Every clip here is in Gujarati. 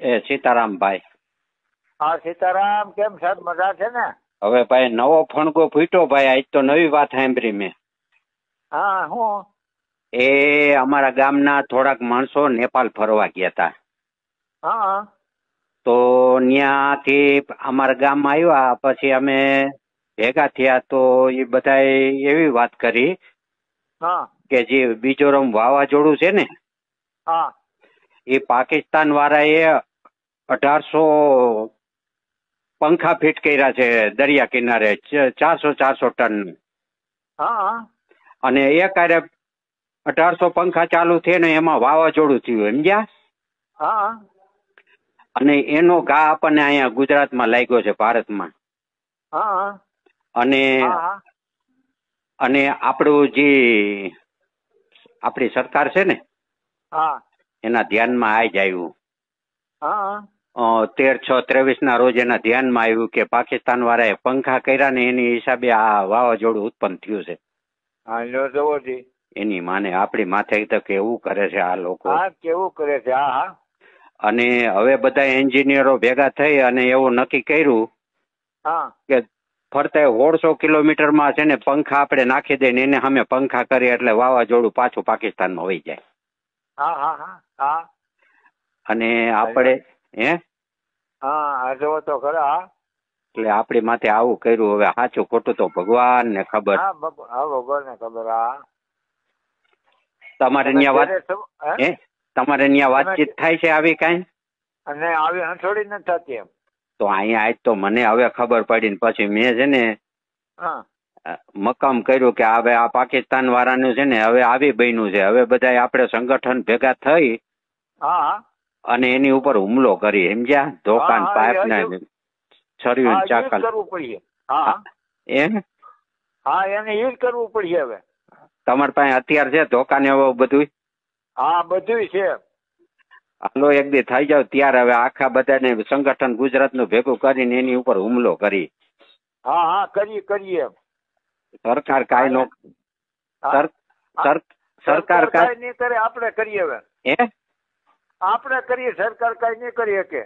એ સીતારામભાઈ હા સીતારામ કેમ સાહેબ મજા છે ને? હવે ભાઈ નવો ફણગો ફૂટ્યો ભાઈ આજ તો નવી વાત સાંભળી મેં. હા હું? એ અમારા ગામના થોડાક માણસો નેપાલ ફરવા ગયા હતા હા. તો ત્યાંથી અમારા ગામમાં આવ્યા પછી અમે ભેગા થયા તો એ બધાએ એવી વાત કરી હા. કે જે બીજોરમ વાવાઝોડું છે ને હા. એ પાકિસ્તાન વાળાએ અઢારસો પંખા ફિટ કર્યા છે દરિયા કિનારે ચારસો ચારસો ટન. હા. અને એ કાર્ય અઢારસો પંખા ચાલુ થયા ને એમાં વાવાઝોડું થયું સમજ્યા? હા. અને એનો ઘા આપણને અહીંયા ગુજરાતમાં લાગ્યો છે ભારતમાં. હા. અને અને આપણું જે આપણી સરકાર છે ને હા. એના ધ્યાનમાં આ જ આવ્યું. હા. તેર છ ત્રેવીસ ના રોજ એના ધ્યાનમાં આવ્યું કે પાકિસ્તાન વાળાએ પંખા કર્યા ને એની હિસાબે આ વાવાઝોડું ઉત્પન્ન થયું છે. એની માને આપણી માથે તો કેવું કરે છે આ લોકો. કેવું કરે છે? હા હા. અને હવે બધા એન્જિનિયરો ભેગા થઈ અને એવું નક્કી કર્યું હા. કે ફરતે સોળસો કિલોમીટરમાં છે ને પંખા આપણે નાખી દઈએ ને એને અમે પંખા કરીએ એટલે વાવાઝોડું પાછું પાકિસ્તાનમાં વહી જાય. હા હા હા હા. અને આપણે હે? હા હા તો ખરા. એટલે આપણી માથે આવું કર્યું હવે સાચું ખોટું તો ભગવાન ને ખબર. હા ભગવાન ને ખબર હા. તમારે ત્યાં વાત હે? તમારે ત્યાં વાતચીત થાય છે આવી કાંઈ? અને આવી હંસોડી નથી થતી એમ. તો અહીંયા આજ તો મને હવે ખબર પડી ને પછી મેં છે ને હા. મકામ કર્યું કે હવે આ પાકિસ્તાન વાળાનું છે ને હવે આવી બન્યું છે. હવે બધા આપણે સંગઠન ભેગા થઈ હા. અને એની ઉપર હુમલો કરી. સમજ્યા ધોકાન પાઇપ ને છર્યું ને ચાકલ. કરવું પડશે. હા. એને એ જ કરવું પડશે હવે. તમારી પાસે હથિયાર છે ધોકાને એવું બધું હા બધું છે. હાલો એક દી થઈ જાવ. ત્યારે હવે આખા બધાને સંગઠન ગુજરાતનું ભેગું કરીને એની ઉપર હુમલો કરી. હા હા કરીએ કરીએ. સરકાર કાંઈ નો સર- સર- સરકાર કાંઈ કાંઈ નહીં કરે આપણે કરીએ હવે. હે? આપણે કરીએ સરકાર કઈ નહીં કરી શકે.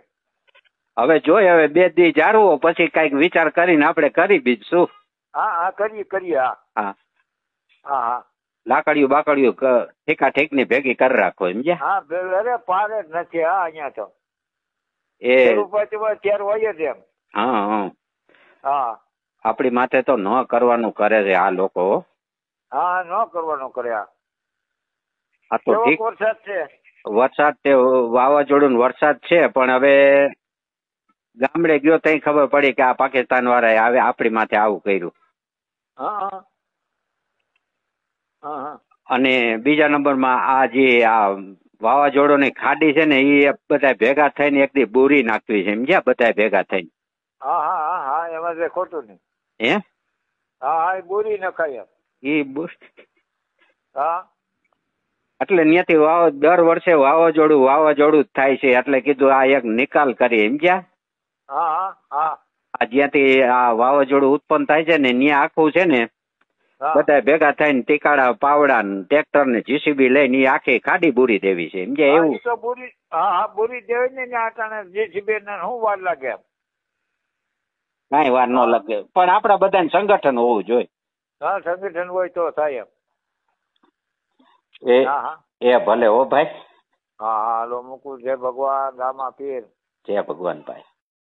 હવે જોઈ હવે બે દી જાળવો પછી કંઈક વિચાર કરીને આપણે કરી બીજું હા હા કરીએ કરીએ હા. હા. હા લાકડીયું બાકડીયું ક- ઠેકા ઠેકની ભેગી કરી રાખો સમજ્યા હા અરે પાર જ નથી હા અહીંયા તો. એ ત્યારે હોય જ એમ. હા હા. હા. આપણી માથે તો ન કરવાનું કરે છે આ લોકો હા. ન કરવાનું કરે આ. તો ઠીક વરસાદ છે? વરસાદ તે વાવાઝોડું વરસાદ છે પણ હવે ગામડે ગયો તઈ ખબર પડી કે આ પાકિસ્તાન વાળાએ આવે આપણી માથે આવું કર્યું. હા હા. અને બીજા નંબરમાં આ જે આ વાવાઝોડોની ખાડી છે ને એ બધા ભેગા થઈને એક દી બુરી નાખવી છે સમજ્યા? બધા ભેગા થઈને. હા હા હા હા એમાં જે ખોટું નહીં. હે? હા હા એ બોરી નખાય એ બોરી હા. એટલે ત્યાંથી વાવ દર વર્ષે વાવાઝોડું વાવાઝોડું જ થાય છે. એટલે કીધું આ એક નિકાલ કરી. એમ હા હા આ જ્યાંથી આ વાવાઝોડું ઉત્પન્ન થાય છે ને ત્યાં આખું છે ને બધા ભેગા થઈને ટીકાડા પાવડા ને ટ્રેક્ટર ને જીસીબી લઈને આખી ખાડી બુરી દેવી છે. સમજે એવું? તો બુરી હા હા દેવી દેવાય ને આટાણે જેસીબી ને શું વાર લાગે કઈ વાર ન લાગે. પણ આપણા બધાને સંગઠન હોવું જોઈએ. હા સંગઠન હોય તો થાય એમ. એ એ ભલે હો ભાઈ. હા હા હાલો મૂકું. જય ભગવાન રામા પીર. જય ભગવાન ભાઈ.